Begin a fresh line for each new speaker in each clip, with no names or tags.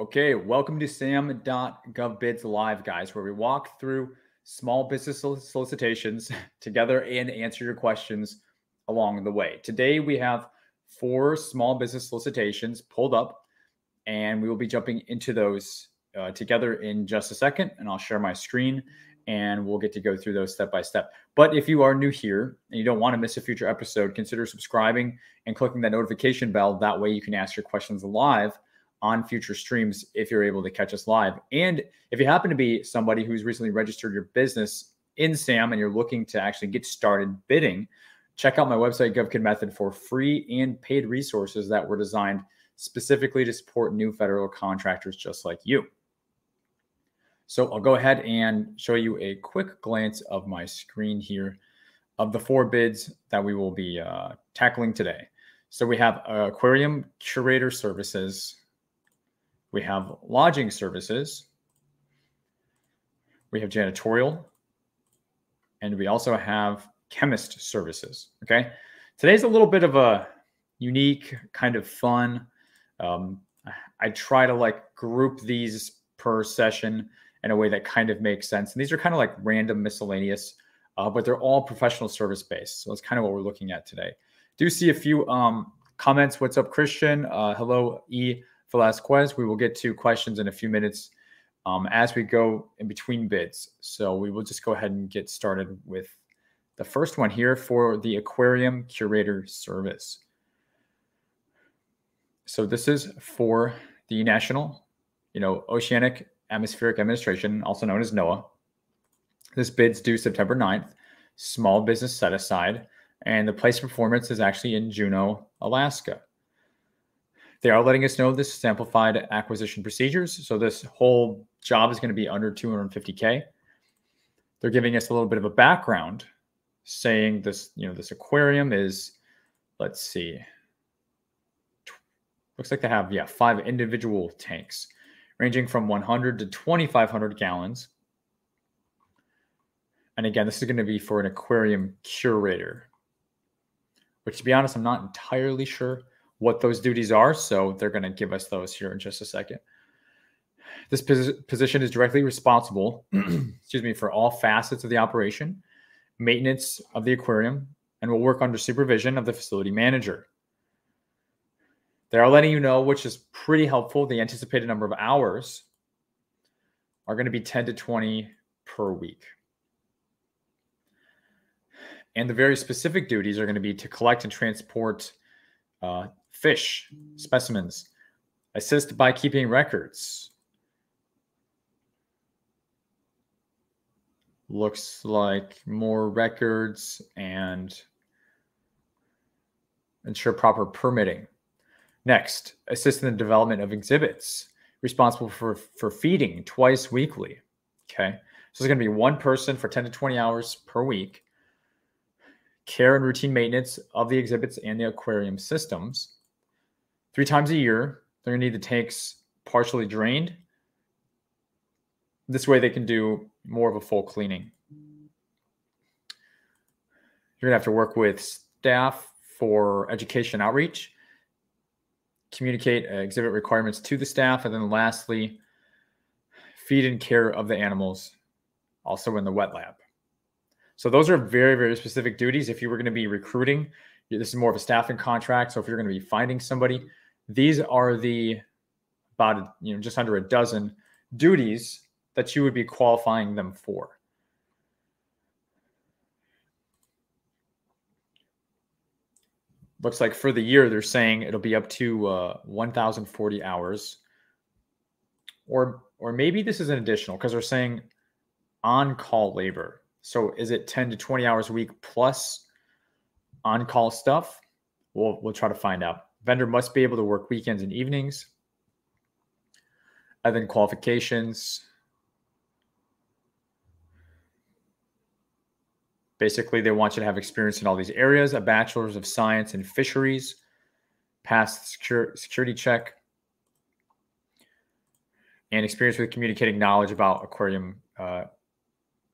Okay, welcome to sam.gov bids live, guys, where we walk through small business solicitations together and answer your questions along the way. Today, we have four small business solicitations pulled up, and we will be jumping into those uh, together in just a second. And I'll share my screen and we'll get to go through those step by step. But if you are new here and you don't want to miss a future episode, consider subscribing and clicking that notification bell. That way, you can ask your questions live on future streams if you're able to catch us live. And if you happen to be somebody who's recently registered your business in SAM and you're looking to actually get started bidding, check out my website, GovKid Method, for free and paid resources that were designed specifically to support new federal contractors just like you. So I'll go ahead and show you a quick glance of my screen here of the four bids that we will be uh, tackling today. So we have aquarium curator services, we have lodging services. We have janitorial. And we also have chemist services. Okay. Today's a little bit of a unique, kind of fun. Um, I try to like group these per session in a way that kind of makes sense. And these are kind of like random miscellaneous, uh, but they're all professional service based. So that's kind of what we're looking at today. Do see a few um, comments. What's up, Christian? Uh, hello, E. Velasquez. We will get to questions in a few minutes um, as we go in between bids. So we will just go ahead and get started with the first one here for the aquarium curator service. So this is for the National, you know, Oceanic Atmospheric Administration, also known as NOAA. This bid's due September 9th. Small business set aside, and the place performance is actually in Juneau, Alaska. They are letting us know this is acquisition procedures. So this whole job is going to be under 250K. They're giving us a little bit of a background saying this, you know, this aquarium is, let's see, looks like they have, yeah, five individual tanks ranging from 100 to 2,500 gallons. And again, this is going to be for an aquarium curator, which to be honest, I'm not entirely sure what those duties are. So they're going to give us those here in just a second. This pos position is directly responsible, excuse me, for all facets of the operation, maintenance of the aquarium, and will work under supervision of the facility manager. They are letting you know, which is pretty helpful. The anticipated number of hours are going to be 10 to 20 per week. And the very specific duties are going to be to collect and transport uh, fish specimens, assist by keeping records. Looks like more records and ensure proper permitting. Next, assist in the development of exhibits, responsible for, for feeding twice weekly. Okay. So it's going to be one person for 10 to 20 hours per week. Care and routine maintenance of the exhibits and the aquarium systems Three times a year, they're going to need the tanks partially drained. This way, they can do more of a full cleaning. You're going to have to work with staff for education outreach, communicate uh, exhibit requirements to the staff, and then lastly, feed and care of the animals also in the wet lab. So those are very, very specific duties. If you were going to be recruiting, this is more of a staffing contract. So if you're going to be finding somebody, these are the about you know just under a dozen duties that you would be qualifying them for. Looks like for the year they're saying it'll be up to uh, 1,040 hours, or or maybe this is an additional because they're saying on call labor. So is it 10 to 20 hours a week plus on call stuff? We'll we'll try to find out. Vendor must be able to work weekends and evenings. And then qualifications. Basically, they want you to have experience in all these areas a bachelor's of science in fisheries, past security check, and experience with communicating knowledge about aquarium uh,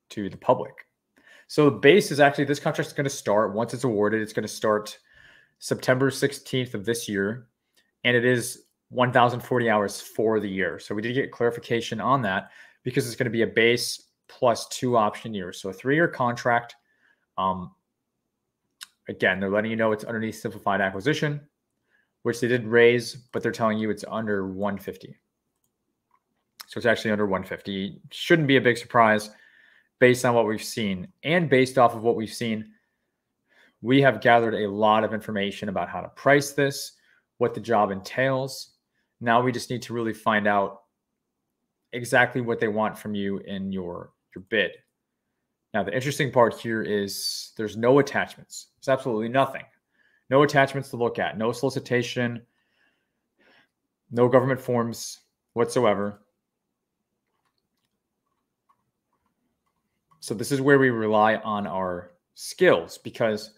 to the public. So the base is actually this contract is going to start once it's awarded. It's going to start September 16th of this year. And it is 1,040 hours for the year. So we did get clarification on that because it's going to be a base plus two option years. So a three year contract. Um, again, they're letting you know it's underneath simplified acquisition, which they did raise, but they're telling you it's under 150. So it's actually under 150. Shouldn't be a big surprise based on what we've seen. And based off of what we've seen, we have gathered a lot of information about how to price this, what the job entails. Now we just need to really find out exactly what they want from you in your your bid. Now the interesting part here is there's no attachments. It's absolutely nothing. No attachments to look at, no solicitation, no government forms whatsoever. So this is where we rely on our skills because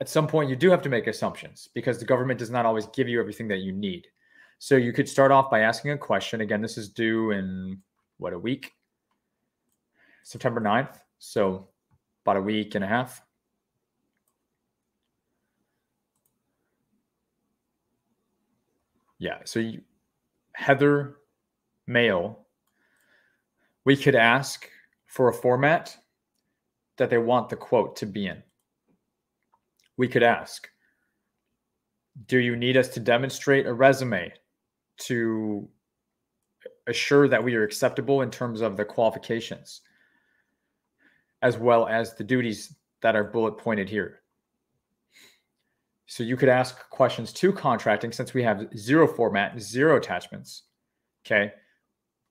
at some point you do have to make assumptions because the government does not always give you everything that you need. So you could start off by asking a question. Again, this is due in what a week, September 9th. So about a week and a half. Yeah. So you, Heather Mail, we could ask for a format that they want the quote to be in. We could ask, do you need us to demonstrate a resume to assure that we are acceptable in terms of the qualifications, as well as the duties that are bullet pointed here? So you could ask questions to contracting since we have zero format, zero attachments. Okay.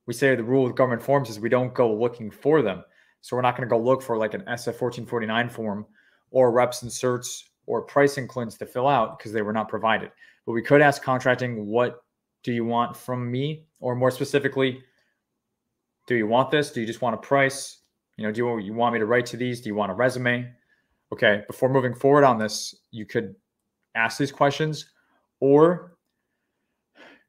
We say the rule with government forms is we don't go looking for them. So we're not going to go look for like an SF 1449 form or reps and certs or pricing CLINs to fill out because they were not provided. But we could ask contracting, what do you want from me? Or more specifically, do you want this? Do you just want a price? You know, do you, you want me to write to these? Do you want a resume? Okay, before moving forward on this, you could ask these questions or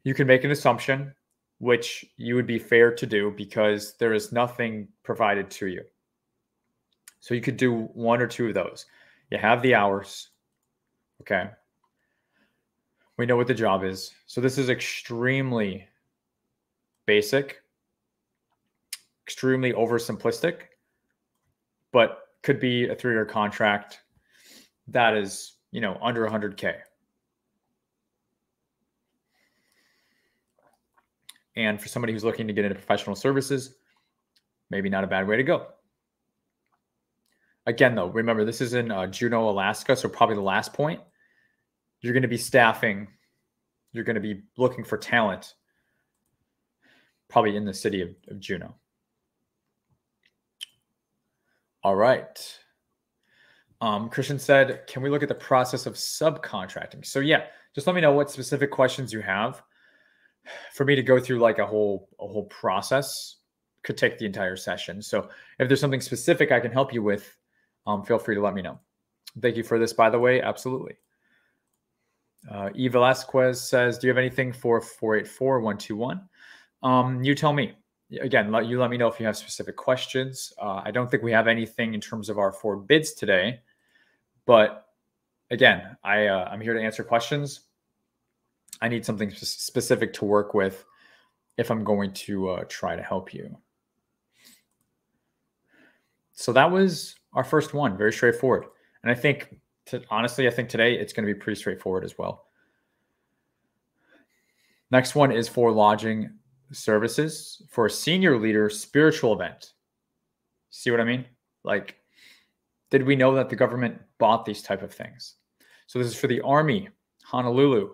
you can make an assumption which you would be fair to do because there is nothing provided to you. So you could do one or two of those. You have the hours. Okay. We know what the job is. So this is extremely basic, extremely oversimplistic, but could be a three year contract that is, you know, under 100K. And for somebody who's looking to get into professional services, maybe not a bad way to go. Again, though, remember this is in uh, Juneau, Alaska, so probably the last point. You're going to be staffing, you're going to be looking for talent, probably in the city of, of Juneau. All right. Um, Christian said, "Can we look at the process of subcontracting?" So yeah, just let me know what specific questions you have for me to go through like a whole a whole process could take the entire session. So if there's something specific I can help you with, um, feel free to let me know. Thank you for this, by the way. Absolutely. Uh, E. Velasquez says, "Do you have anything for 484-121?" Um, you tell me. Again, let you let me know if you have specific questions. Uh, I don't think we have anything in terms of our four bids today, but again, I uh, I'm here to answer questions. I need something specific to work with if I'm going to uh, try to help you. So that was our first one, very straightforward. And I think, to, honestly, I think today it's going to be pretty straightforward as well. Next one is for lodging services for a senior leader spiritual event. See what I mean? Like, did we know that the government bought these type of things? So this is for the Army, Honolulu,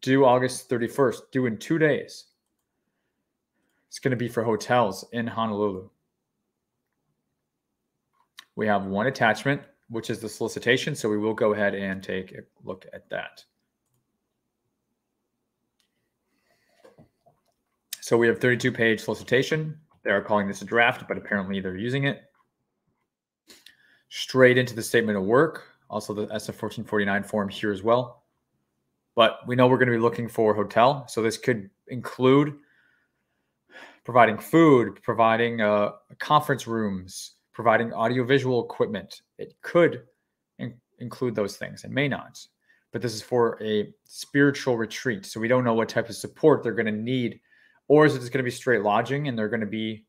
due August 31st, due in two days. It's going to be for hotels in Honolulu. We have one attachment, which is the solicitation. So we will go ahead and take a look at that. So we have 32 page solicitation. They are calling this a draft, but apparently they're using it. Straight into the statement of work, also the SF 1449 form here as well but we know we're going to be looking for hotel. So this could include providing food, providing uh, conference rooms, providing audiovisual equipment. It could in- include those things. It may not. but this is for a spiritual retreat. So we don't know what type of support they're going to need. Or is it just going to be straight lodging and they're going to be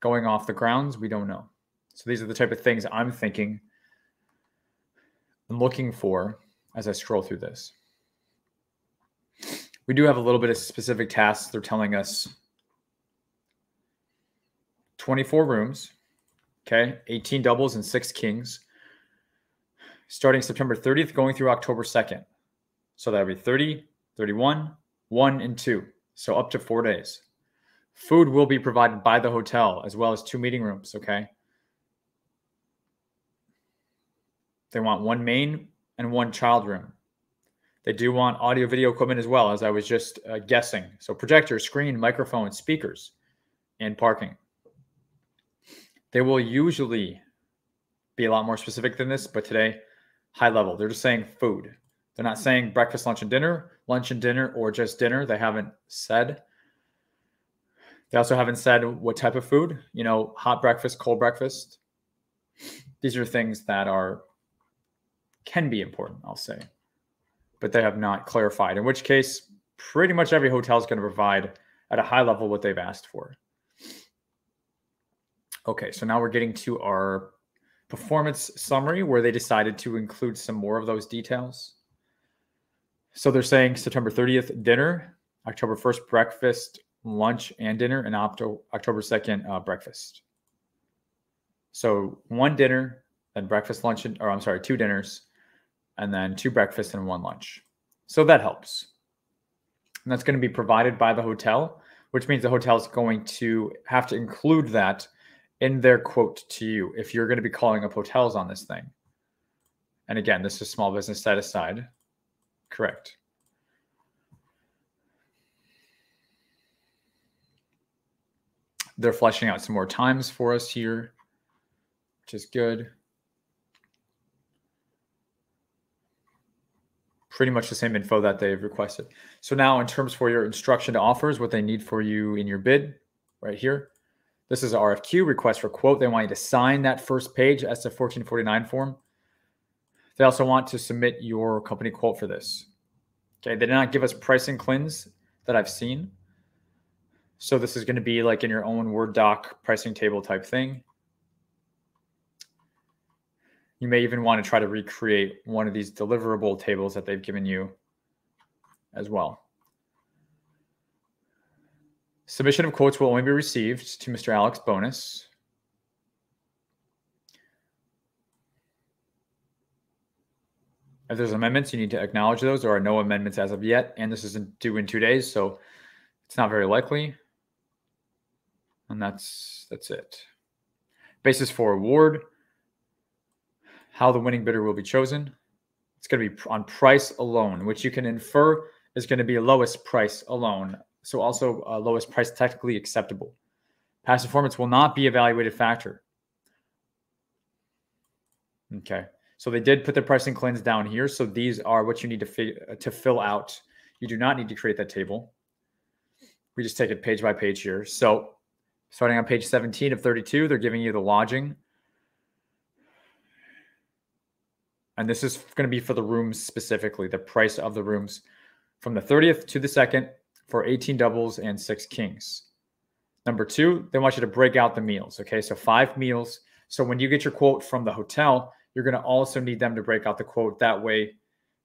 going off the grounds? We don't know. So these are the type of things I'm thinking and looking for as I scroll through this. We do have a little bit of specific tasks. They're telling us 24 rooms, okay, 18 doubles and six kings, starting September 30th, going through October 2nd. So that would be 30, 31, 1, and 2. So up to four days. Food will be provided by the hotel as well as two meeting rooms, okay? They want one main and one child room. They do want audio video equipment as well, as I was just uh, guessing. So projector, screen, microphone, speakers, and parking. They will usually be a lot more specific than this, but today, high level. They're just saying food. They're not saying breakfast, lunch, and dinner, lunch and dinner, or just dinner. They haven't said. They also haven't said what type of food, you know, hot breakfast, cold breakfast. These are things that are can be important, I'll say. But they have not clarified, in which case, pretty much every hotel is going to provide at a high level what they've asked for. Okay, so now we're getting to our performance summary where they decided to include some more of those details. So they're saying September 30th, dinner, October 1st, breakfast, lunch, and dinner, and October 2nd, uh, breakfast. So one dinner, then breakfast, lunch, and, or I'm sorry, two dinners, and then two breakfasts and one lunch. So that helps. And that's going to be provided by the hotel, which means the hotel is going to have to include that in their quote to you if you're going to be calling up hotels on this thing. And again, this is small business set aside. Correct. They're fleshing out some more times for us here, which is good. Pretty much the same info that they've requested. So now in terms for your instruction to offers, what they need for you in your bid right here, this is RFQ, request for quote. They want you to sign that first page, that's a 1449 form. They also want to submit your company quote for this. Okay, they did not give us pricing CLINs that I've seen. So this is going to be like in your own Word doc pricing table type thing. You may even want to try to recreate one of these deliverable tables that they've given you as well. Submission of quotes will only be received to Mr. Alex Bonus. If there's amendments, you need to acknowledge those. There are no amendments as of yet, and this isn't due in two days, so it's not very likely. And that's that's it. Basis for award. How the winning bidder will be chosen. It's going to be on price alone, which you can infer is going to be lowest price alone so also uh, lowest price technically acceptable. Past performance will not be evaluated factor. Okay, so they did put the pricing CLINs down here. So these are what you need to, uh, to fill out. You do not need to create that table. We just take it page by page here. So starting on page 17 of 32, they're giving you the lodging. And this is going to be for the rooms specifically, the price of the rooms from the 30th to the 2nd for 18 doubles and six kings. Number two, they want you to break out the meals. Okay, so five meals. So when you get your quote from the hotel, you're going to also need them to break out the quote. That way,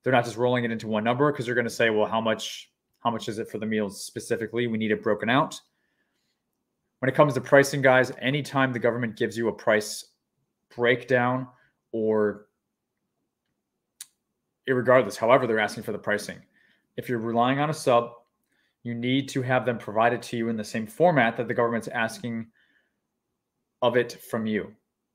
they're not just rolling it into one number because you're going to say, well, how much how much is it for the meals specifically? We need it broken out. When it comes to pricing, guys, anytime the government gives you a price breakdown or regardless, however they're asking for the pricing, if you're relying on a sub, you need to have them provided to you in the same format that the government's asking of it from you.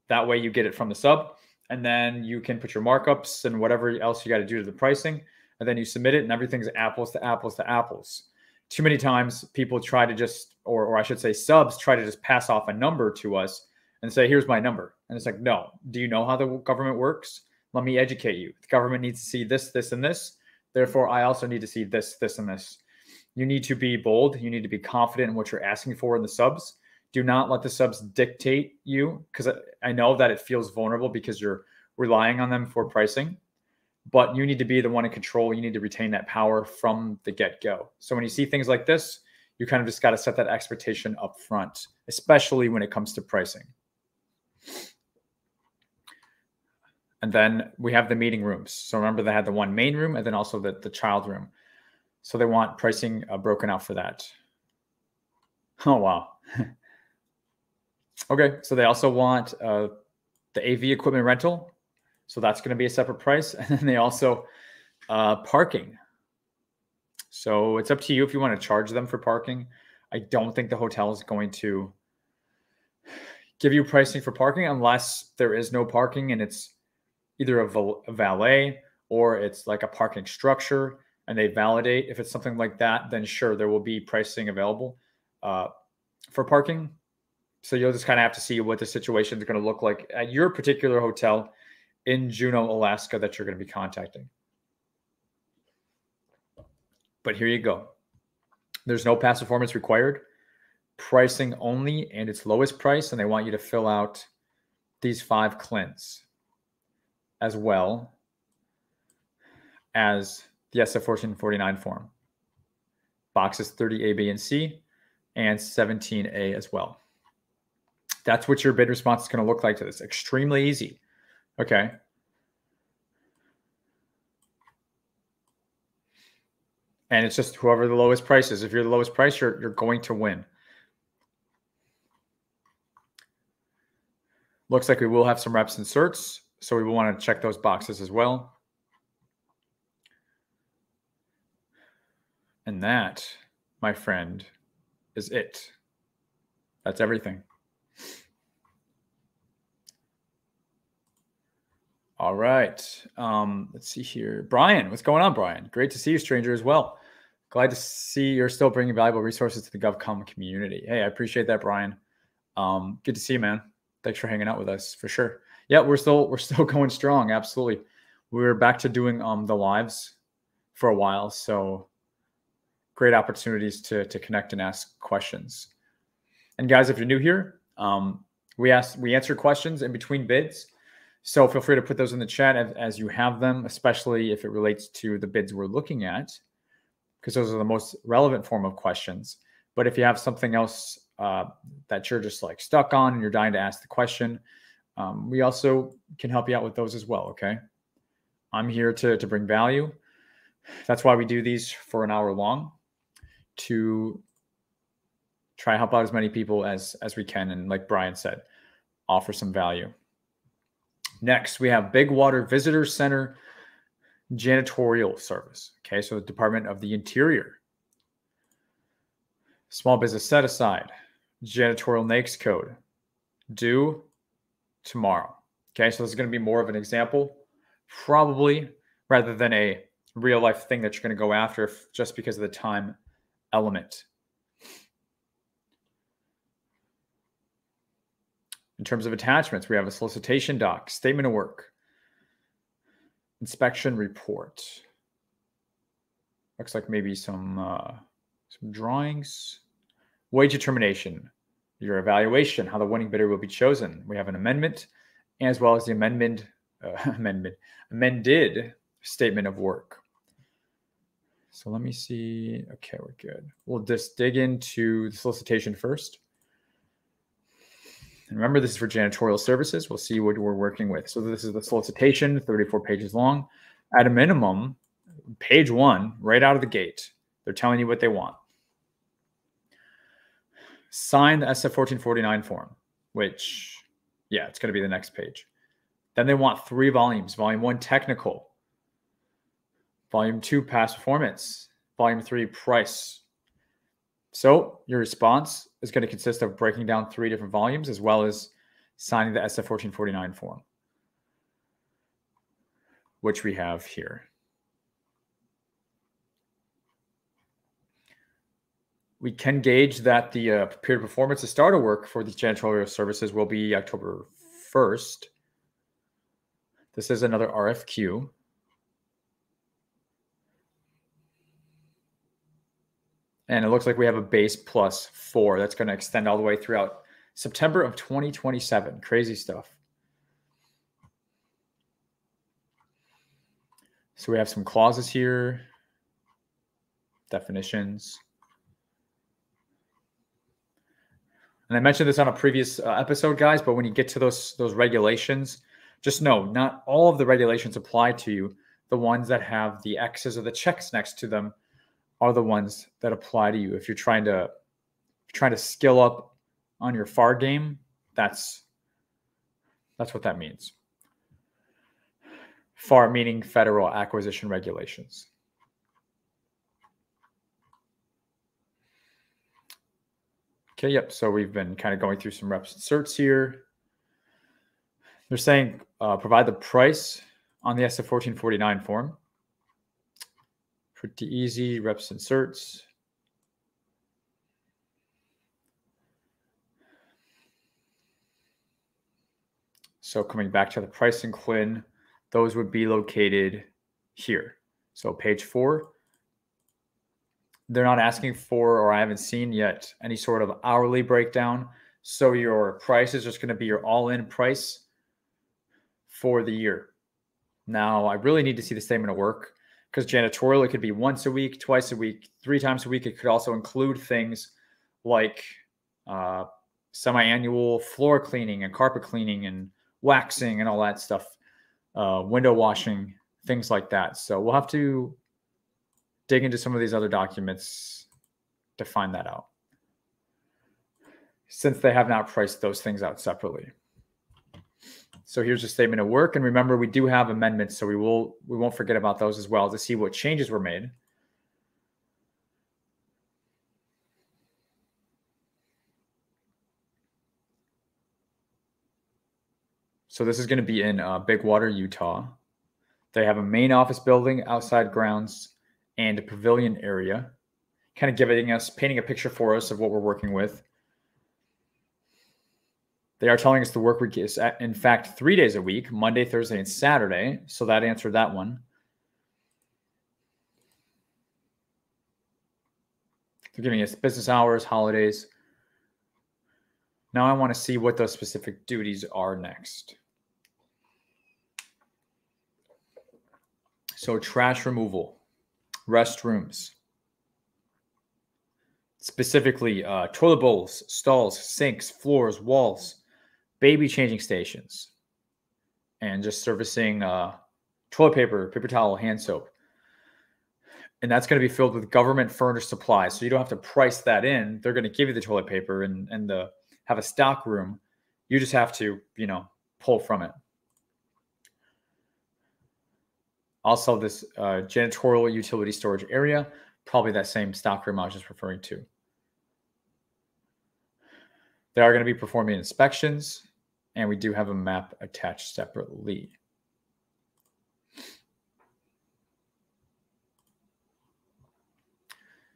That way you get it from the sub and then you can put your markups and whatever else you got to do to the pricing and then you submit it and everything's apples to apples to apples. Too many times people try to just or or I should say subs try to just pass off a number to us and say here's my number. And it's like, "No, do you know how the government works? Let me educate you. The government needs to see this this and this. Therefore, I also need to see this this and this." You need to be bold. You need to be confident in what you're asking for in the subs. Do not let the subs dictate you because I know that it feels vulnerable because you're relying on them for pricing. but you need to be the one in control. You need to retain that power from the get go. So when you see things like this, you kind of just got to set that expectation up front, especially when it comes to pricing. And then we have the meeting rooms. So remember, they had the one main room and then also the, the child room. So they want pricing uh, broken out for that. Oh, wow. okay. So they also want uh, the AV equipment rental. So that's going to be a separate price. And then they also uh, parking. So it's up to you if you want to charge them for parking. I don't think the hotel is going to give you pricing for parking unless there is no parking and it's either a, a valet or it's like a parking structure and they validate. If it's something like that, then sure, there will be pricing available uh, for parking. So you'll just kind of have to see what the situation is going to look like at your particular hotel in Juneau, Alaska that you're going to be contacting. But here you go. There's no past performance required, pricing only, and it's lowest price. And they want you to fill out these five CLINs as well as the SF 1449 form. Boxes 30A, B, and C, and 17A as well. That's what your bid response is going to look like to this. Extremely easy. Okay. And it's just whoever the lowest price is. If you're the lowest price, you're, you're going to win. Looks like we will have some reps and certs. So we will want to check those boxes as well. And that, my friend, is it. That's everything. All right. Um, let's see here. Brian, what's going on, Brian? Great to see you, stranger, as well. Glad to see you're still bringing valuable resources to the GovCon community. Hey, I appreciate that, Brian. Um, good to see you, man. Thanks for hanging out with us for sure. Yeah, we're still we're still going strong. Absolutely. We're back to doing um the lives for a while, so great opportunities to to connect and ask questions. And guys, if you're new here, um, we ask we answer questions in between bids. So feel free to put those in the chat as, as you have them, especially if it relates to the bids we're looking at, because those are the most relevant form of questions. But if you have something else uh, that you're just like stuck on and you're dying to ask the question, um, we also can help you out with those as well. Okay. I'm here to, to bring value. That's why we do these for an hour long to try help out as many people as as we can and like brian said offer some value. Next we have big water visitor center janitorial service. Okay so the department of the interior. Small business set aside. Janitorial NAICS code. Due tomorrow. Okay so this is going to be more of an example probably rather than a real life thing that you're going to go after just because of the time element. In terms of attachments, we have a solicitation doc, statement of work, inspection report. Looks like maybe some uh, some drawings, wage determination, your evaluation, how the winning bidder will be chosen. We have an amendment, as well as the amendment uh, amendment amended statement of work. So let me see. Okay, we're good. We'll just dig into the solicitation first. And remember, this is for janitorial services. We'll see what we're working with. So this is the solicitation, 34 pages long. At a minimum, page one, right out of the gate, they're telling you what they want. Sign the SF 1449 form, which, yeah, it's going to be the next page. Then they want three volumes. Volume one, technical. Volume two, past performance. Volume three, price. So your response is going to consist of breaking down three different volumes as well as signing the SF 1449 form, which we have here. We can gauge that the uh, period of performance to start a work for these janitorial services will be October 1st. This is another RFQ. And it looks like we have a base plus four that's going to extend all the way throughout September of 2027. Crazy stuff. So we have some clauses here, definitions. And I mentioned this on a previous uh, episode, guys, but when you get to those those regulations, just know not all of the regulations apply to you. The ones that have the X's or the checks next to them are the ones that apply to you. If you're trying to trying to skill up on your FAR game, that's that's what that means. FAR meaning federal acquisition regulations. Okay, yep. So we've been kind of going through some reps and certs here. They're saying uh, provide the price on the SF 1449 form. Pretty easy, reps and certs. So coming back to the pricing CLIN, those would be located here. So page four, they're not asking for, or I haven't seen yet, any sort of hourly breakdown. So your price is just going to be your all in price for the year. Now, I really need to see the statement of work because janitorial, it could be once a week, twice a week, three times a week. It could also include things like uh, semi annual floor cleaning and carpet cleaning and waxing and all that stuff, uh, window washing, things like that. So we'll have to dig into some of these other documents to find that out since they have not priced those things out separately. So here's a statement of work. And remember, we do have amendments, so we will we won't forget about those as well to see what changes were made. So this is going to be in uh, Big Water, Utah. They have a main office building, outside grounds, and a pavilion area, kind of giving us, painting a picture for us of what we're working with. They are telling us the work week is, in fact, three days a week Monday, Thursday, and Saturday. So that answered that one. They're giving us business hours, holidays. Now I want to see what those specific duties are next. So, trash removal, restrooms, specifically uh, toilet bowls, stalls, sinks, floors, walls, baby changing stations, and just servicing uh, toilet paper, paper towel, hand soap. And that's going to be filled with government furnished supplies. So you don't have to price that in. They're going to give you the toilet paper and, and the have a stock room. You just have to, you know, pull from it. Also, this uh, janitorial utility storage area, probably that same stock room I was just referring to. They are going to be performing inspections, and we do have a map attached separately.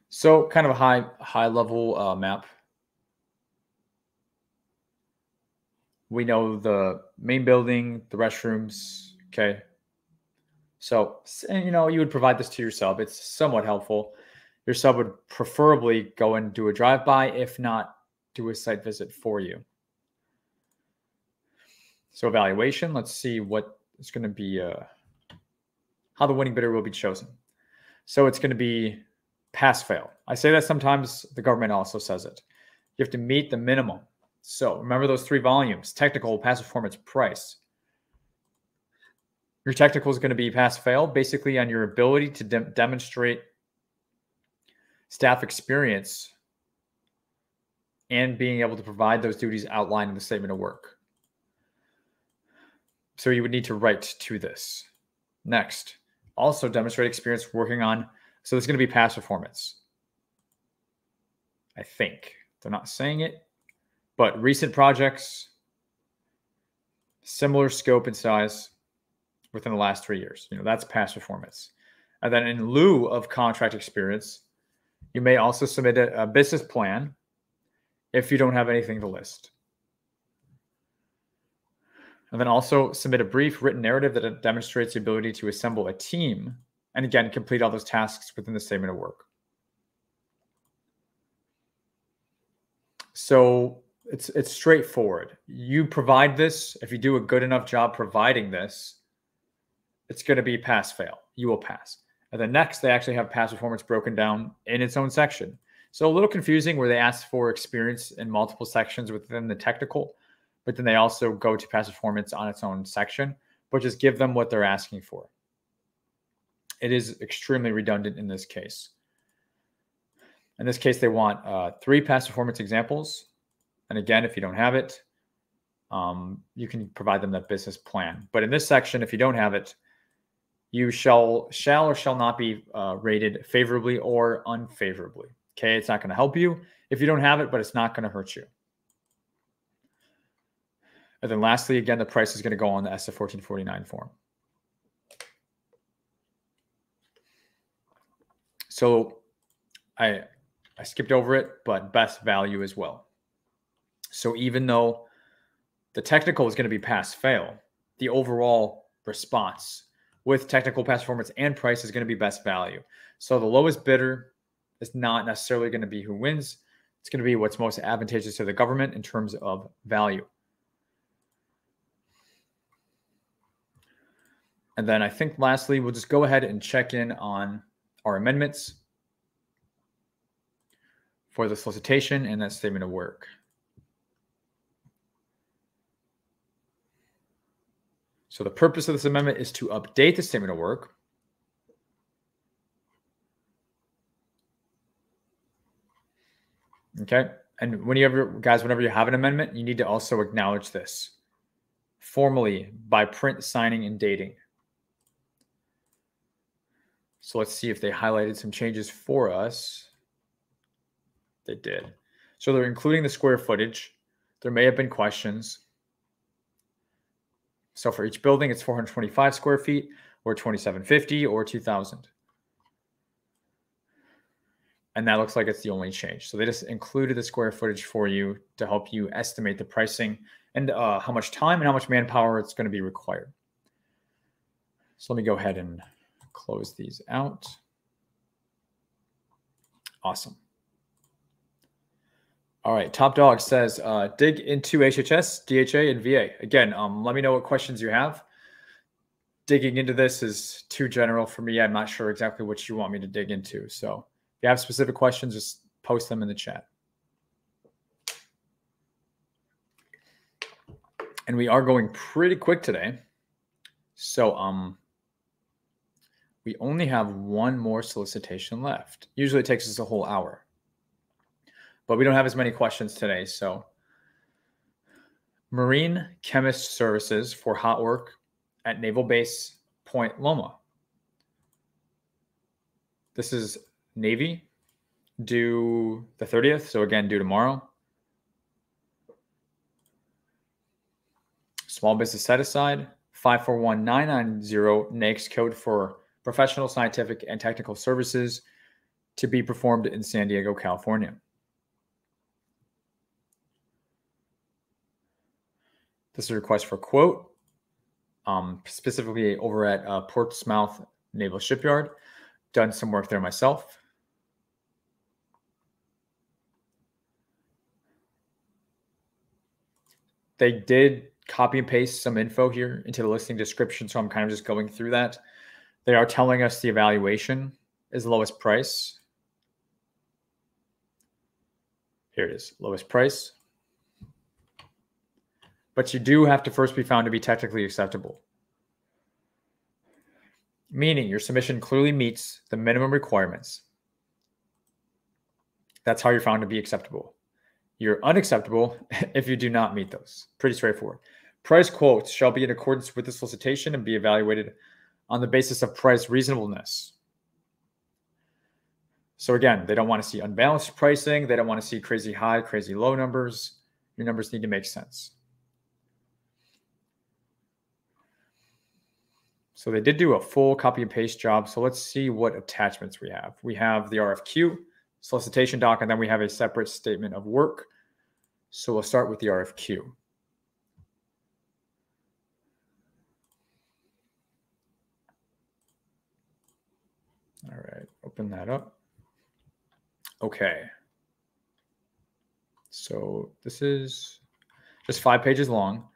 So, kind of a high high level uh, map. We know the main building, the restrooms. Okay, so, you know, you would provide this to your sub. It's somewhat helpful. Your sub would preferably go and do a drive by, if not, do a site visit for you. So, evaluation, let's see what is going to be, uh, how the winning bidder will be chosen. So, it's going to be pass fail. I say that sometimes the government also says it. You have to meet the minimum. So, remember those three volumes technical, pass performance, price. Your technical is going to be pass fail, basically on your ability to de- demonstrate staff experience and being able to provide those duties outlined in the statement of work. So you would need to write to this. Next, also demonstrate experience working on. So this is going to be past performance. I think they're not saying it, but recent projects, similar scope and size, within the last three years. You know, that's past performance. And then in lieu of contract experience, you may also submit a, a business plan if you don't have anything to list. And then also submit a brief written narrative that demonstrates the ability to assemble a team and again complete all those tasks within the statement of work. So it's it's straightforward. You provide this if you do a good enough job providing this, it's going to be pass fail. you will pass. And then next, they actually have past performance broken down in its own section. So a little confusing where they ask for experience in multiple sections within the technical, but then they also go to past performance on its own section, but just give them what they're asking for. It is extremely redundant in this case. In this case, they want uh, three past performance examples. And again, if you don't have it, um, you can provide them that business plan. But in this section, if you don't have it, you shall shall or shall not be uh, rated favorably or unfavorably. Okay, it's not going to help you if you don't have it, but it's not going to hurt you. And then lastly, again, the price is going to go on the SF 1449 form. So I I skipped over it, but best value as well. So even though the technical is going to be pass fail, the overall response with technical pass performance and price is going to be best value. So the lowest bidder is not necessarily going to be who wins. It's going to be what's most advantageous to the government in terms of value. And then I think lastly, we'll just go ahead and check in on our amendments for the solicitation and that statement of work. So the purpose of this amendment is to update the statement of work. Okay. And whenever, guys, whenever you have an amendment, you need to also acknowledge this formally by print, signing, and dating. So let's see if they highlighted some changes for us. They did. So they're including the square footage. There may have been questions. So for each building, it's 425 square feet or 2750 or 2000. And that looks like it's the only change. So they just included the square footage for you to help you estimate the pricing and uh, how much time and how much manpower it's going to be required. So let me go ahead and close these out. Awesome. All right, Top Dog says, uh, dig into HHS, DHA, and VA. Again, um, let me know what questions you have. Digging into this is too general for me. I'm not sure exactly what you want me to dig into. So if you have specific questions, just post them in the chat. And we are going pretty quick today. So um, we only have one more solicitation left. Usually it takes us a whole hour but we don't have as many questions today. So, Marine Chemist Services for hot work at Naval Base Point Loma. This is Navy due the 30th. So, again, due tomorrow. Small business set aside 541990 NAICS code for professional, scientific, and technical services to be performed in San Diego, California. This is a request for quote, um, specifically over at uh, Portsmouth Naval Shipyard. Done some work there myself. They did copy and paste some info here into the listing description, so I'm kind of just going through that. They are telling us the evaluation is lowest price. Here it is, lowest price but you do have to first be found to be technically acceptable. Meaning your submission clearly meets the minimum requirements. That's how you're found to be acceptable. You're unacceptable if you do not meet those. Pretty straightforward. Price quotes shall be in accordance with the solicitation and be evaluated on the basis of price reasonableness. So again, they don't want to see unbalanced pricing. They don't want to see crazy high, crazy low numbers. Your numbers need to make sense. So they did do a full copy and paste job. So let's see what attachments we have. We have the RFQ, solicitation doc, and then we have a separate statement of work. So we'll start with the RFQ. All right, open that up. Okay. So this is just five pages long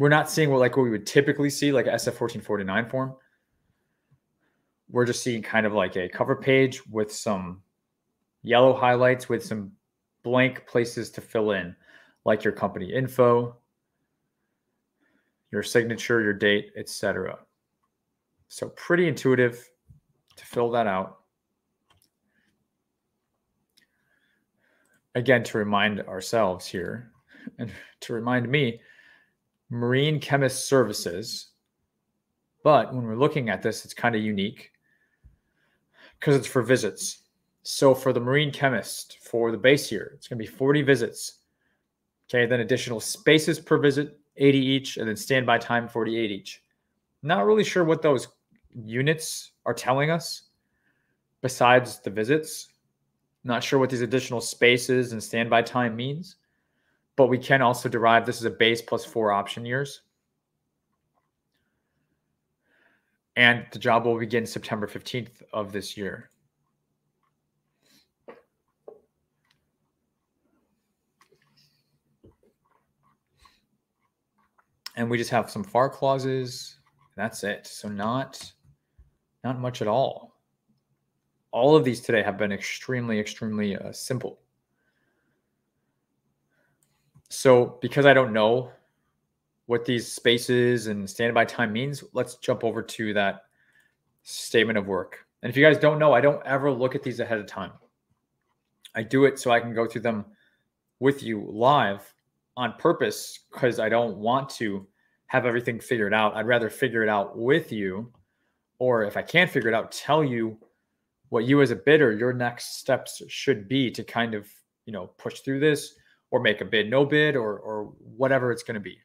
we're not seeing what like what we would typically see like SF 1449 form. we're just seeing kind of like a cover page with some yellow highlights with some blank places to fill in, like your company info, your signature, your date, etc. So pretty intuitive to fill that out. Again, to remind ourselves here and to remind me, marine chemist services. But when we're looking at this, it's kind of unique because it's for visits. So for the marine chemist, for the base here, it's going to be 40 visits. Okay, then additional spaces per visit, 80 each, and then standby time, 48 each. Not really sure what those units are telling us besides the visits. Not sure what these additional spaces and standby time means, but we can also derive this is a base plus four option years. And the job will begin September 15th of this year. And we just have some FAR clauses. That's it. So not not much at all. All of these today have been extremely, extremely uh, simple. So because I don't know what these spaces and standby time means, let's jump over to that statement of work. And if you guys don't know, I don't ever look at these ahead of time. I do it so I can go through them with you live on purpose because I don't want to have everything figured out. I'd rather figure it out with you or if I can't figure it out, tell you what you as a bidder, your next steps should be to kind of, you know, push through this or make a bid, no bid, or or whatever it's going to be.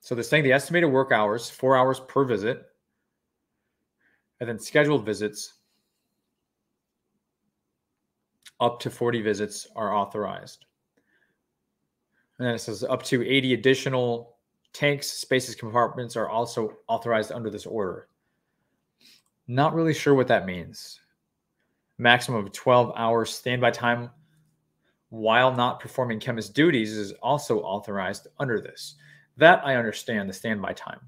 So this thing, the estimated work hours, four hours per visit, and then scheduled visits up to 40 visits are authorized. And then it says up to 80 additional tanks, spaces, compartments are also authorized under this order. Not really sure what that means. Maximum of 12 hours standby time while not performing chemist duties is also authorized under this. That I understand the standby time.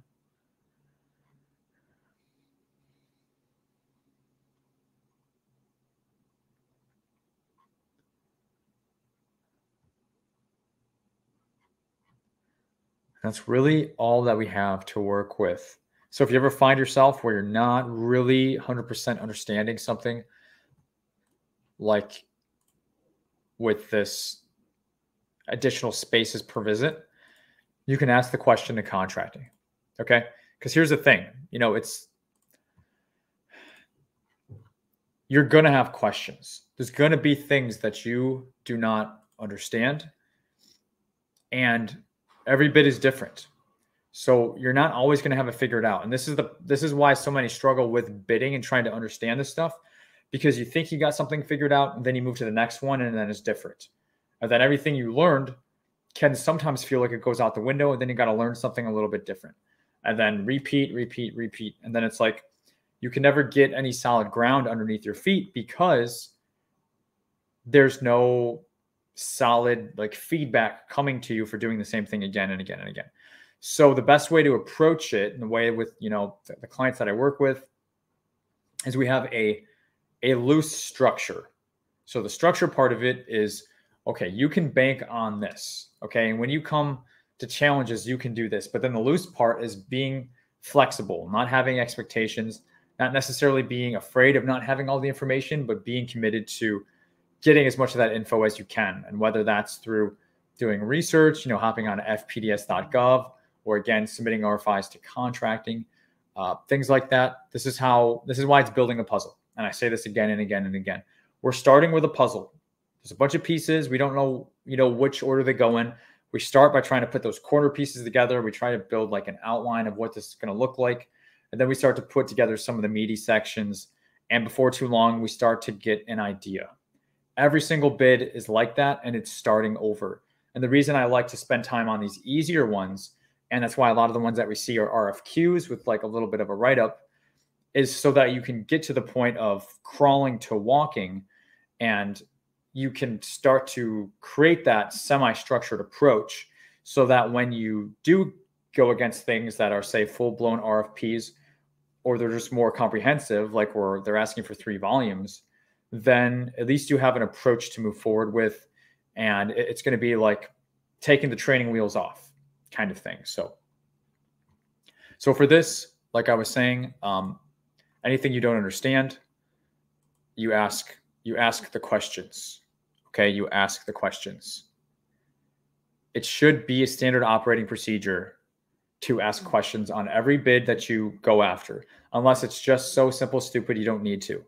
That's really all that we have to work with. So if you ever find yourself where you're not really 100% understanding something, like with this additional spaces per visit, you can ask the question to contracting. Okay. Because here's the thing you know, it's, you're going to have questions. There's going to be things that you do not understand. And every bit is different. So you're not always going to have it figured out. And this is the this is why so many struggle with bidding and trying to understand this stuff because you think you got something figured out and then you move to the next one and then it's different. And then everything you learned can sometimes feel like it goes out the window and then you got to learn something a little bit different. And then repeat, repeat, repeat. And then it's like you can never get any solid ground underneath your feet because there's no solid like feedback coming to you for doing the same thing again and again and again. So the best way to approach it, and the way with you know the clients that I work with, is we have a a loose structure. So the structure part of it is okay. You can bank on this. Okay, and when you come to challenges, you can do this. But then the loose part is being flexible, not having expectations, not necessarily being afraid of not having all the information, but being committed to getting as much of that info as you can. And whether that's through doing research, you know, hopping on fpds.gov, or again, submitting RFIs to contracting, uh, things like that. This is how, this is why it's building a puzzle. And I say this again and again and again. We're starting with a puzzle. There's a bunch of pieces. We don't know, you know, which order they go in. We start by trying to put those corner pieces together. We try to build like an outline of what this is going to look like. And then we start to put together some of the meaty sections. And before too long, we start to get an idea. Every single bid is like that, and it's starting over. And the reason I like to spend time on these easier ones, and that's why a lot of the ones that we see are RFQs with like a little bit of a write up, is so that you can get to the point of crawling to walking and you can start to create that semi structured approach so that when you do go against things that are say full blown RFPs or they're just more comprehensive, like where they're asking for three volumes, then at least you have an approach to move forward with. And it's going to be like taking the training wheels off kind of thing. So, so for this, like I was saying, um, anything you don't understand, you ask, you ask the questions. Okay. You ask the questions. It should be a standard operating procedure to ask questions on every bid that you go after, unless it's just so simple, stupid, you don't need to.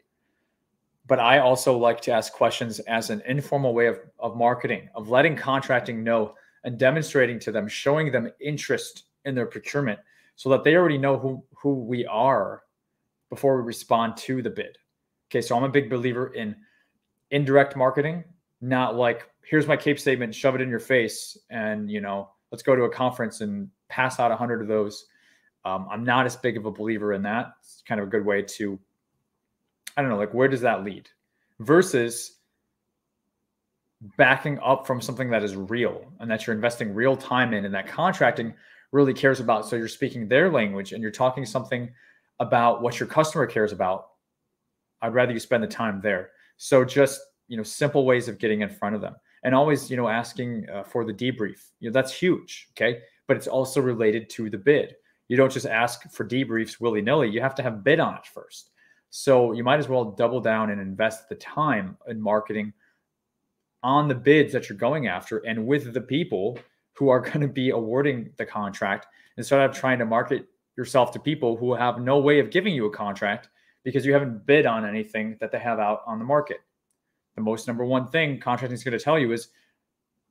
But I also like to ask questions as an informal way of, of marketing, of letting contracting know and demonstrating to them, showing them interest in their procurement so that they already know who, who we are before we respond to the bid. Okay, so I'm a big believer in indirect marketing, not like, here's my CAPE statement, shove it in your face, and you know, let's go to a conference and pass out a hundred of those. Um, I'm not as big of a believer in that. It's kind of a good way to, I don't know, like where does that lead? Versus backing up from something that is real and that you're investing real time in and that contracting really cares about. So you're speaking their language and you're talking something about what your customer cares about. I'd rather you spend the time there. So just, you know, simple ways of getting in front of them and always, you know, asking uh, for the debrief. You know, that's huge. Okay but it's also related to the bid. You don't just ask for debriefs willy nilly. You have to have bid on it first. So you might as well double down and invest the time in marketing on the bids that you're going after and with the people who are going to be awarding the contract instead of trying to market yourself to people who have no way of giving you a contract because you haven't bid on anything that they have out on the market. The most number one thing contracting is going to tell you is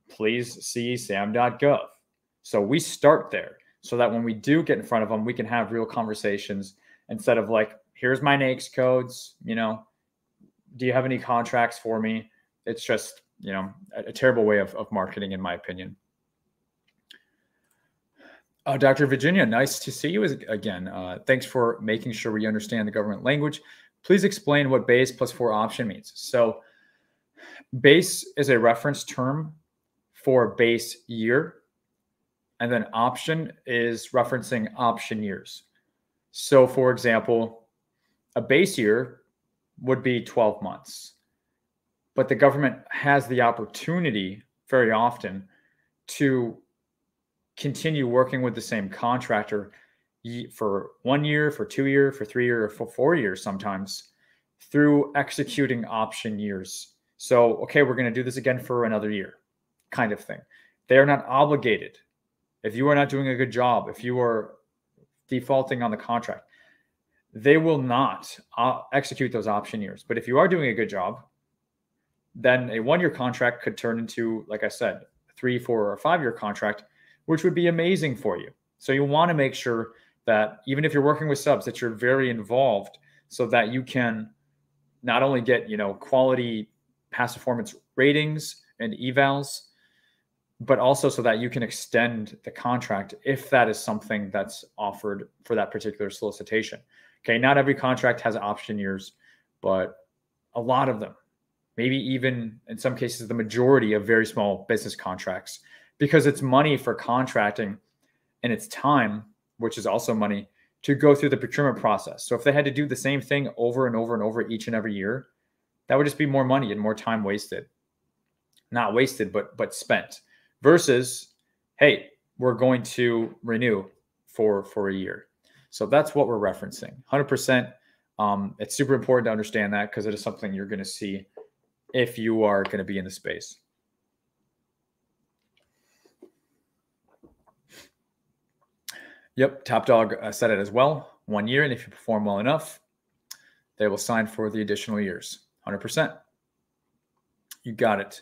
please see sam.gov. So we start there so that when we do get in front of them, we can have real conversations instead of like, here's my NAICS codes, you know, do you have any contracts for me? It's just, you know, a, a terrible way of, of marketing, in my opinion. Uh, Dr. Virginia, nice to see you again. Uh, thanks for making sure we understand the government language. Please explain what base plus four option means. So, base is a reference term for base year. And then option is referencing option years. So, for example, a base year would be 12 months, but the government has the opportunity very often to continue working with the same contractor for one year, for two year, for three year, or for four years sometimes through executing option years. So, okay, we're going to do this again for another year, kind of thing. They are not obligated if you are not doing a good job, if you are defaulting on the contract, they will not uh, execute those option years. But if you are doing a good job, then a one year contract could turn into, like I said, three, four, or five year contract, which would be amazing for you. So you want to make sure that even if you're working with subs, that you're very involved so that you can not only get, you know, quality past performance ratings and evals, but also so that you can extend the contract if that is something that's offered for that particular solicitation. Okay, not every contract has option years, but a lot of them, maybe even in some cases, the majority of very small business contracts, because it's money for contracting and it's time, which is also money to go through the procurement process. So if they had to do the same thing over and over and over each and every year, that would just be more money and more time wasted. Not wasted, but but spent versus, hey, we're going to renew for for a year. So that's what we're referencing. 100%. Um, it's super important to understand that because it is something you're going to see if you are going to be in the space. Yep, Top Dog uh, said it as well. One year, and if you perform well enough, they will sign for the additional years. 100%. You got it.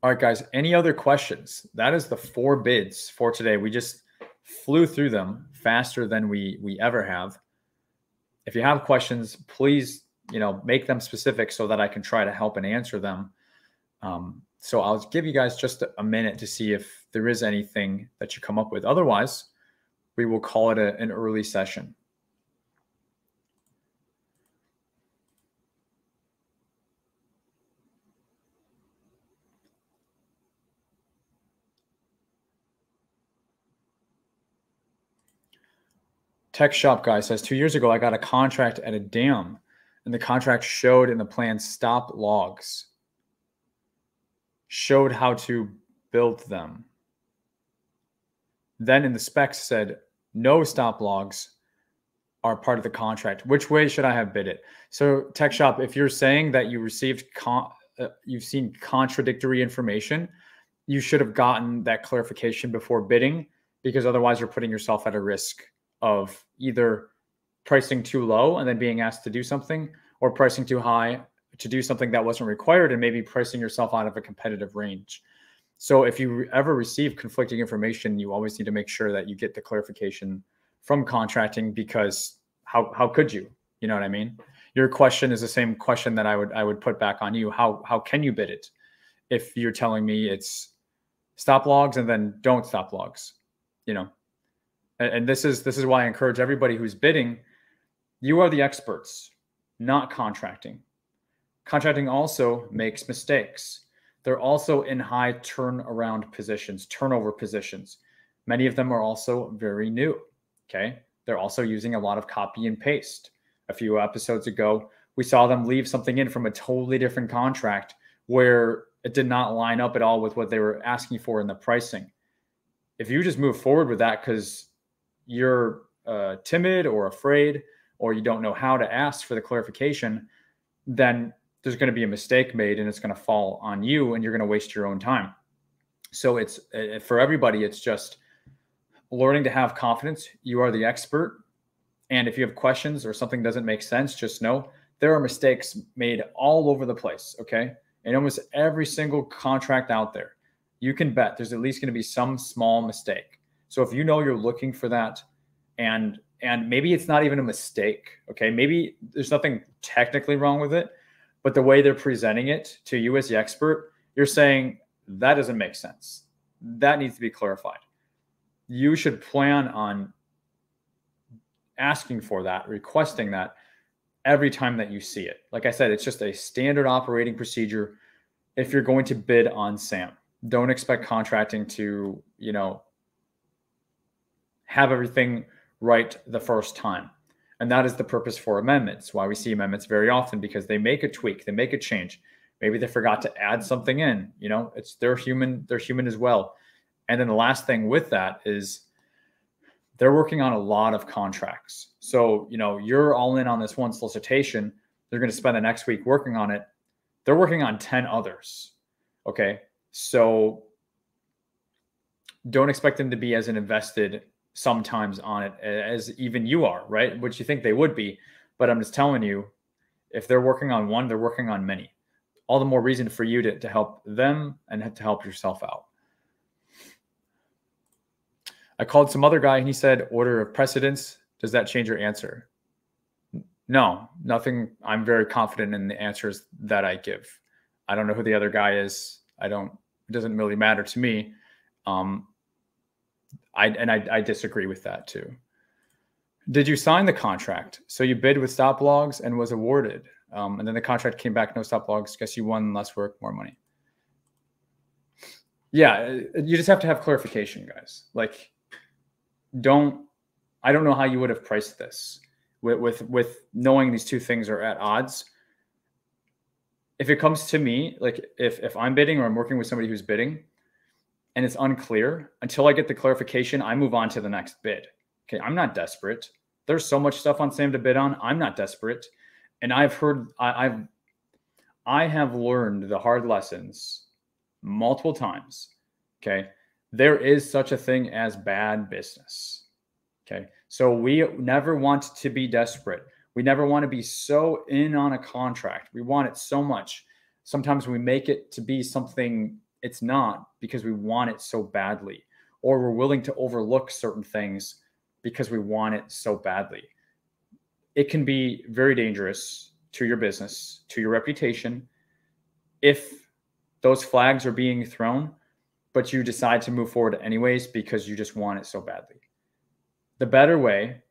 All right, guys. Any other questions? That is the four bids for today. We just flew through them faster than we we ever have. If you have questions, please you know make them specific so that I can try to help and answer them. Um, so I'll give you guys just a minute to see if there is anything that you come up with. Otherwise, we will call it a, an early session. Tech Shop guy says two years ago I got a contract at a dam, and the contract showed in the plan stop logs. Showed how to build them. Then in the specs said no stop logs are part of the contract. Which way should I have bid it? So Tech Shop, if you're saying that you received con- uh, you've seen contradictory information, you should have gotten that clarification before bidding because otherwise you're putting yourself at a risk of either pricing too low and then being asked to do something or pricing too high to do something that wasn't required and maybe pricing yourself out of a competitive range. So if you ever receive conflicting information, you always need to make sure that you get the clarification from contracting because how how could you? You know what I mean? Your question is the same question that I would I would put back on you. How how can you bid it if you're telling me it's stop logs and then don't stop logs? You know, and, this is this is why I encourage everybody who's bidding. You are the experts, not contracting. Contracting also makes mistakes. They're also in high turnaround positions, turnover positions. Many of them are also very new. Okay. They're also using a lot of copy and paste. A few episodes ago, we saw them leave something in from a totally different contract where it did not line up at all with what they were asking for in the pricing. If you just move forward with that because you're uh, timid or afraid or you don't know how to ask for the clarification, then there's going to be a mistake made and it's going to fall on you and you're going to waste your own time. So it's uh, for everybody, it's just learning to have confidence. You are the expert. And if you have questions or something doesn't make sense, just know there are mistakes made all over the place. Okay. In almost every single contract out there, you can bet there's at least going to be some small mistake. So if you know you're looking for that and and maybe it's not even a mistake, okay? Maybe there's nothing technically wrong with it, but the way they're presenting it to you as the expert, you're saying that doesn't make sense. That needs to be clarified. You should plan on asking for that, requesting that every time that you see it. Like I said, it's just a standard operating procedure if you're going to bid on SAM. Don't expect contracting to, you know, have everything right the first time. And that is the purpose for amendments, why we see amendments very often because they make a tweak, they make a change. Maybe they forgot to add something in, you know, it's they're human, they're human as well. And then the last thing with that is they're working on a lot of contracts. So, you know, you're all in on this one solicitation, they're going to spend the next week working on it. They're working on 10 others. Okay. So don't expect them to be as an invested sometimes on it as even you are, right? Which you think they would be. But I'm just telling you, if they're working on one, they're working on many. All the more reason for you to, to help them and to help yourself out. I called some other guy and he said, order of precedence. Does that change your answer? No, nothing. I'm very confident in the answers that I give. I don't know who the other guy is. I don't, it doesn't really matter to me. Um, I and I, I disagree with that too. Did you sign the contract? So you bid with stop logs and was awarded, um, and then the contract came back no stop logs. Guess you won less work, more money. Yeah, uh, you just have to have clarification, guys. Like, don't. I don't know how you would have priced this with with with knowing these two things are at odds. If it comes to me, like if if I'm bidding or I'm working with somebody who's bidding, and it's unclear until I get the clarification, I move on to the next bid. Okay, I'm not desperate. There's so much stuff on Sam to bid on. I'm not desperate. And I've heard I, I've I have learned the hard lessons multiple times. Okay. There is such a thing as bad business. Okay. So we never want to be desperate. We never want to be so in on a contract. We want it so much. Sometimes we make it to be something it's not because we want it so badly, or we're willing to overlook certain things because we want it so badly. It can be very dangerous to your business, to your reputation, if those flags are being thrown, but you decide to move forward anyways because you just want it so badly. The better way,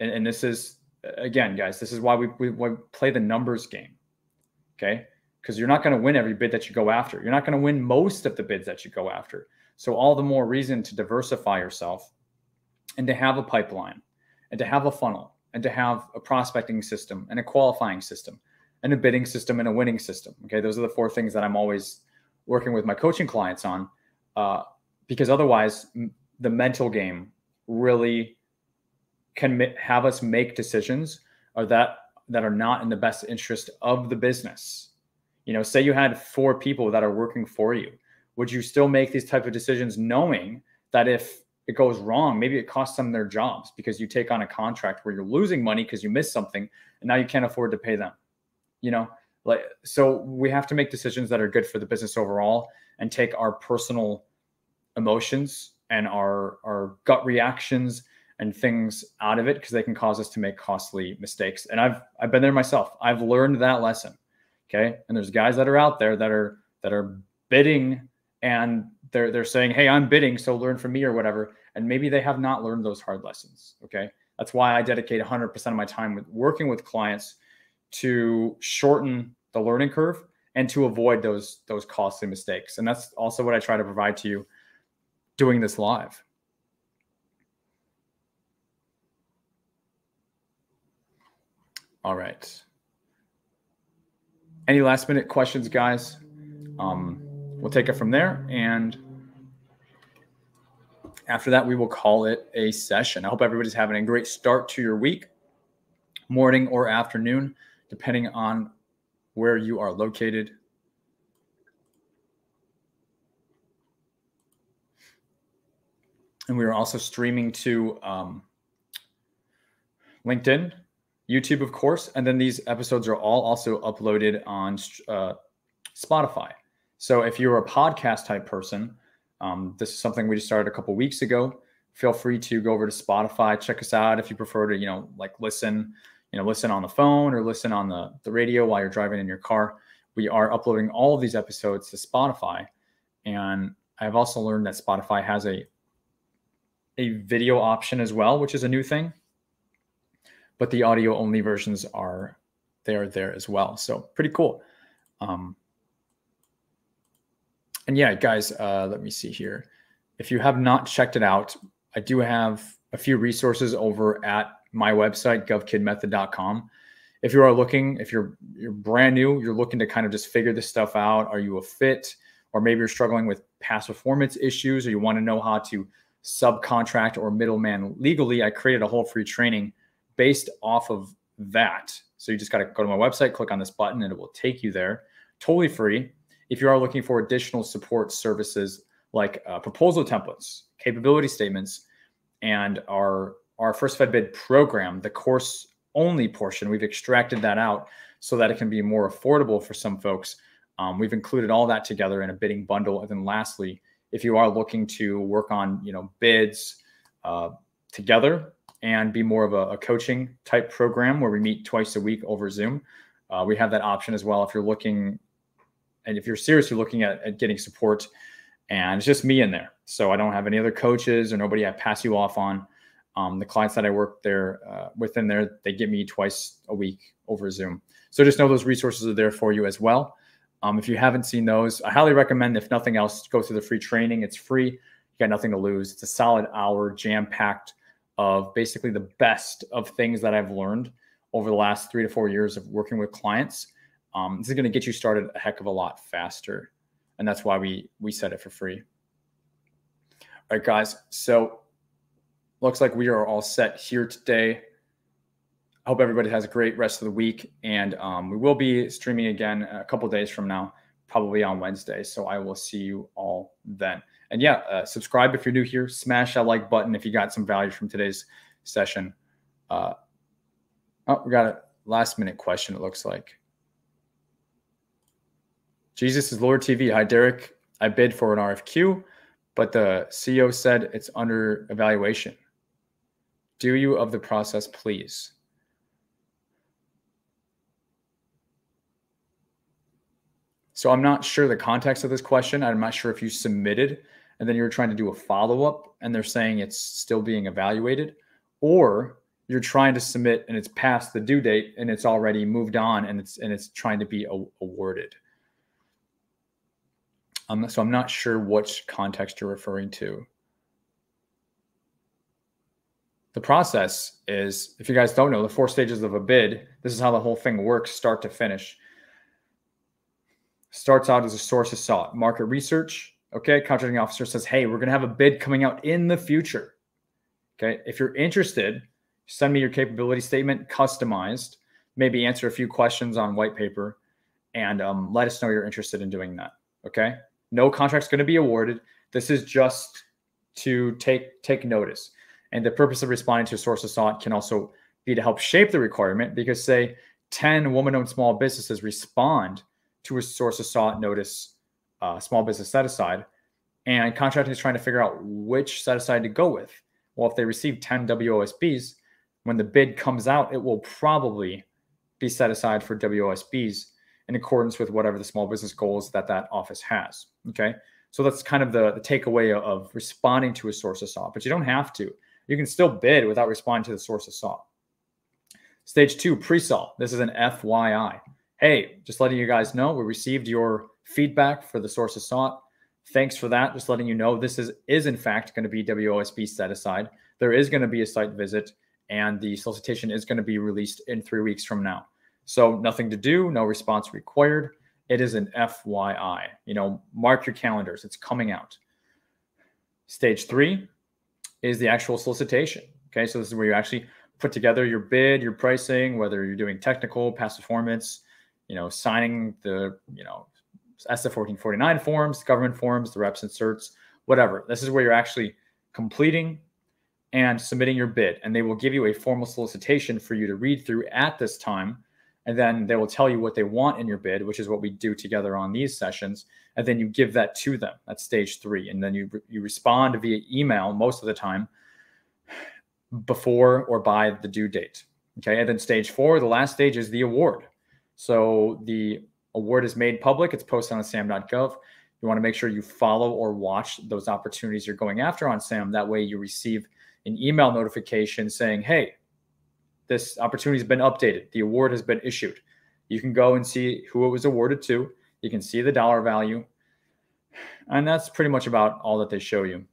and, and this is again, guys, this is why we, we, we play the numbers game. Okay because you're not going to win every bid that you go after. You're not going to win most of the bids that you go after. So all the more reason to diversify yourself and to have a pipeline and to have a funnel and to have a prospecting system and a qualifying system and a bidding system and a winning system. Okay, those are the four things that I'm always working with my coaching clients on, uh, because otherwise m- the mental game really can have us make decisions or that that are not in the best interest of the business. You know, say you had four people that are working for you, would you still make these type of decisions knowing that if it goes wrong, maybe it costs them their jobs because you take on a contract where you're losing money because you missed something and now you can't afford to pay them. You know, like so we have to make decisions that are good for the business overall and take our personal emotions and our our gut reactions and things out of it because they can cause us to make costly mistakes. And I've I've been there myself. I've learned that lesson. Okay. And there's guys that are out there that are that are bidding and they're they're saying, "Hey, I'm bidding, so learn from me or whatever." And maybe they have not learned those hard lessons. Okay, that's why I dedicate 100% of my time with working with clients to shorten the learning curve and to avoid those those costly mistakes. And that's also what I try to provide to you doing this live. All right. Any last minute questions, guys? Um, we'll take it from there. And after that, we will call it a session. I hope everybody's having a great start to your week, morning or afternoon, depending on where you are located. And we are also streaming to um, LinkedIn, YouTube, of course. And then these episodes are all also uploaded on uh, Spotify. So if you're a podcast type person, um, this is something we just started a couple weeks ago. Feel free to go over to Spotify, check us out if you prefer to, you know, like listen, you know, listen on the phone or listen on the, the radio while you're driving in your car. We are uploading all of these episodes to Spotify. And I've also learned that Spotify has a a video option as well, which is a new thing. But the audio only versions are they are there as well. So pretty cool. Um, and yeah, guys, uh, let me see here. If you have not checked it out, I do have a few resources over at my website, govkidmethod.com. If you are looking, if you're you're brand new, you're looking to kind of just figure this stuff out. Are you a fit? Or maybe you're struggling with past performance issues, or you want to know how to subcontract or middleman legally. I created a whole free training based off of that. So you just got to go to my website, click on this button, and it will take you there. Totally free if you are looking for additional support services like uh, proposal templates, capability statements, and our our first fed bid program, the course only portion, we've extracted that out so that it can be more affordable for some folks. Um, we've included all that together in a bidding bundle. And then lastly, if you are looking to work on you know bids uh, together and be more of a, a, coaching type program where we meet twice a week over Zoom, uh, we have that option as well. If you're looking and if you're seriously looking at, at getting support, and it's just me in there, so I don't have any other coaches or nobody I pass you off on. Um, the clients that I work there uh, within there, they get me twice a week over Zoom. So just know those resources are there for you as well. Um, if you haven't seen those, I highly recommend, if nothing else, go through the free training. It's free. You got nothing to lose. It's a solid hour, jam packed of basically the best of things that I've learned over the last three to four years of working with clients um, this is going to get you started a heck of a lot faster, and that's why we we set it for free. All right, guys. So looks like we are all set here today. I hope everybody has a great rest of the week, and um, we will be streaming again a couple days from now, probably on Wednesday. So I will see you all then. And yeah, uh, subscribe if you're new here. Smash that like button if you got some value from today's session. Uh, oh, we got a last minute question. It looks like. Jesus is Lord TV. Hi, Derek. I bid for an RFQ, but the CEO said it's under evaluation. Do you of the process, please? So I'm not sure the context of this question. I'm not sure if you submitted and then you're trying to do a follow up and they're saying it's still being evaluated, or you're trying to submit and it's past the due date and it's already moved on and it's and it's trying to be awarded. Um, so I'm not sure which context you're referring to. the process is if you guys don't know the four stages of a bid, this is how the whole thing works start to finish. Starts out as a sources sought, market research. Okay, contracting officer says, Hey, we're going to have a bid coming out in the future. Okay, if you're interested, send me your capability statement customized, maybe answer a few questions on white paper, and um, let us know you're interested in doing that. Okay, no contract's going to be awarded. This is just to take take notice. And the purpose of responding to a sources sought can also be to help shape the requirement because, say, 10 woman owned small businesses respond to a sources sought notice, uh, small business set aside, and contracting is trying to figure out which set aside to go with. Well, if they receive 10 WOSBs, when the bid comes out, it will probably be set aside for WOSBs in accordance with whatever the small business goals that that office has. Okay. So that's kind of the, the takeaway of responding to a sources sought, but you don't have to. You can still bid without responding to the sources sought. Stage two, presol. This is an FYI. Hey, just letting you guys know, we received your feedback for the sources sought. Thanks for that. Just letting you know this is is in fact going to be WOSB set aside. There is going to be a site visit, and the solicitation is going to be released in three weeks from now. So nothing to do, no response required. It is an FYI. You know, mark your calendars. It's coming out. Stage three, is the actual solicitation. Okay, so this is where you actually put together your bid, your pricing, whether you're doing technical, past performance, you know, signing the, you know, SF 1449 forms, government forms, the reps and certs, whatever. This is where you're actually completing and submitting your bid. And they will give you a formal solicitation for you to read through at this time. And then they will tell you what they want in your bid, which is what we do together on these sessions and then you give that to them. That's stage three, and then you you respond via email most of the time before or by the due date. Okay, and then stage four, the last stage is the award. So the award is made public. It's posted on SAM.gov. You want to make sure you follow or watch those opportunities you're going after on SAM. That way, you receive an email notification saying, "Hey, this opportunity has been updated. The award has been issued." You can go and see who it was awarded to you can see the dollar value. And that's pretty much about all that they show you.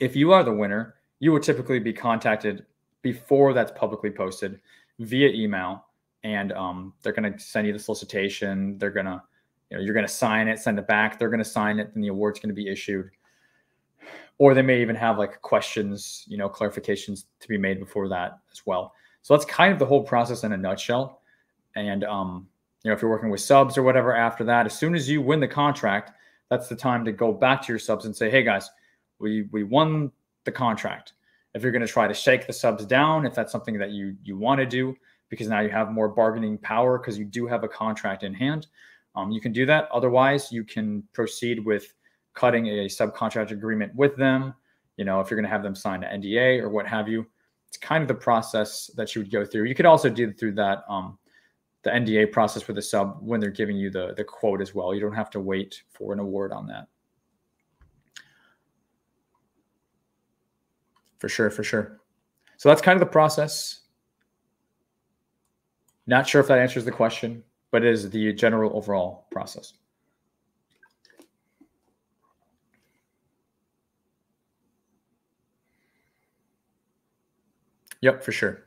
If you are the winner, you would typically be contacted before that's publicly posted via email. And um, they're going to send you the solicitation. They're going to, you know, you're going to sign it, send it back. They're going to sign it, and the award's going to be issued. Or they may even have like questions, you know, clarifications to be made before that as well. So that's kind of the whole process in a nutshell. And um, you know, if you're working with subs or whatever after that, as soon as you win the contract, that's the time to go back to your subs and say, hey guys, we we won the contract. If you're going to try to shake the subs down, if that's something that you you want to do, because now you have more bargaining power because you do have a contract in hand, um, you can do that. Otherwise, you can proceed with cutting a subcontract agreement with them. You know, if you're going to have them sign an NDA or what have you, it's kind of the process that you would go through. You could also do through that um, the NDA process with the sub when they're giving you the the quote as well. You don't have to wait for an award on that. For sure, for sure. So that's kind of the process. Not sure if that answers the question, but it is the general overall process. Yep, for sure.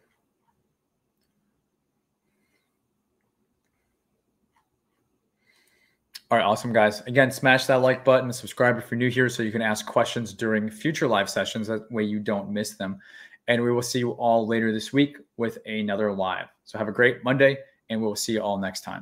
All right, awesome, guys. Again, smash that like button, subscribe if you're new here so you can ask questions during future live sessions. That way you don't miss them. And we will see you all later this week with another live. So have a great Monday, and we'll see you all next time.